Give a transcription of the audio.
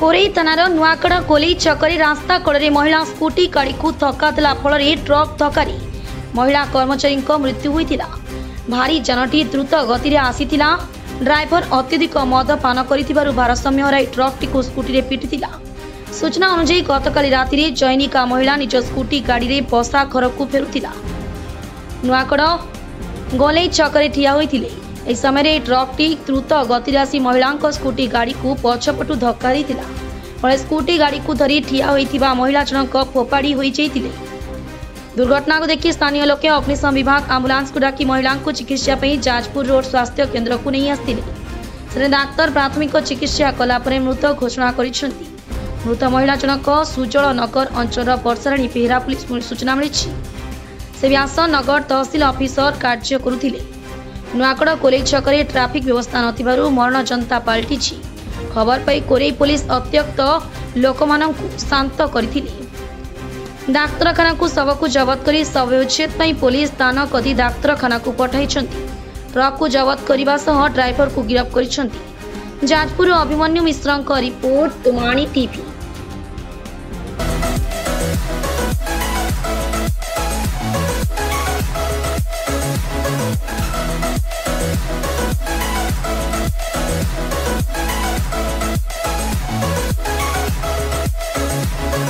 କୋରେଇ ଥାନାର ନୂଆକଡ଼ା କୋଲେଇ ଛକରେ ରାସ୍ତା କଡ଼ରେ ମହିଳା ସ୍କୁଟି ଗାଡ଼ିକୁ ଧକ୍କା ଦେଲା ଫଳରେ ଟ୍ରକ୍ ଧକ୍କାରେ ମହିଳା କର୍ମଚାରୀଙ୍କ ମୃତ୍ୟୁ ହୋଇଥିଲା ଭାରି ଯାନଟି ଦ୍ରୁତ ଗତିରେ ଆସିଥିଲା ଡ୍ରାଇଭର ଅତ୍ୟଧିକ ମଦ ପାନ କରିଥିବାରୁ ଭାରସାମ୍ୟ ହରାଇ ଟ୍ରକ୍ଟିକୁ ସ୍କୁଟିରେ ପିଟିଥିଲା ସୂଚନା ଅନୁଯାୟୀ ଗତକାଲି ରାତିରେ ଜୈନିକା ମହିଳା ନିଜ ସ୍କୁଟି ଗାଡ଼ିରେ ବସା ଘରକୁ ଫେରୁଥିଲା ନୂଆକଡ଼ ଗୋଲେଇ ଛକରେ ଠିଆ ହୋଇଥିଲେ ଏହି ସମୟରେ ଟ୍ରକ୍ଟି ଦ୍ରୁତ ଗତିରେ ଆସି ମହିଳାଙ୍କ ସ୍କୁଟି ଗାଡ଼ିକୁ ପଛପଟୁ ଧକ୍କା ଦେଇଥିଲା ଫଳରେ ସ୍କୁଟି ଗାଡ଼ିକୁ ଧରି ଠିଆ ହୋଇଥିବା ମହିଳା ଜଣଙ୍କ ଫୋପାଡ଼ି ହୋଇଯାଇଥିଲେ ଦୁର୍ଘଟଣାକୁ ଦେଖି ସ୍ଥାନୀୟ ଲୋକେ ଅଗ୍ନିଶମ ବିଭାଗ ଆମ୍ବୁଲାନ୍ସକୁ ଡାକି ମହିଳାଙ୍କୁ ଚିକିତ୍ସା ପାଇଁ ଯାଜପୁର ରୋଡ ସ୍ୱାସ୍ଥ୍ୟ କେନ୍ଦ୍ରକୁ ନେଇ ଆସିଥିଲେ ସେଠାରେ ଡାକ୍ତର ପ୍ରାଥମିକ ଚିକିତ୍ସା କଲା ପରେ ମୃତ ଘୋଷଣା କରିଛନ୍ତି ମୃତ ମହିଳା ଜଣକ ସୁଜଳ ନଗର ଅଞ୍ଚଳର ବର୍ଷାରାଣୀ ବେହେରା ପୁଲିସ ସୂଚନା ମିଳିଛି ସେ ବ୍ୟାସ ନଗର ତହସିଲ ଅଫିସର କାର୍ଯ୍ୟ କରୁଥିଲେ नुवाकड कोरै छकले ट्राफिक व्यवस्था नरण जनता पालटिस खबर पा कोरे पुलिस अत्यक्त लोक म शान्त गरिक्तरखाना शवकु जबत गरिव उच्छेद पनि पोलिस स्थान कदी डाक्तरखाना पठाइन्छ ट्रकु जबतरको गिरफाजपुर अभिमन्यु मिश्र रिपोर्टी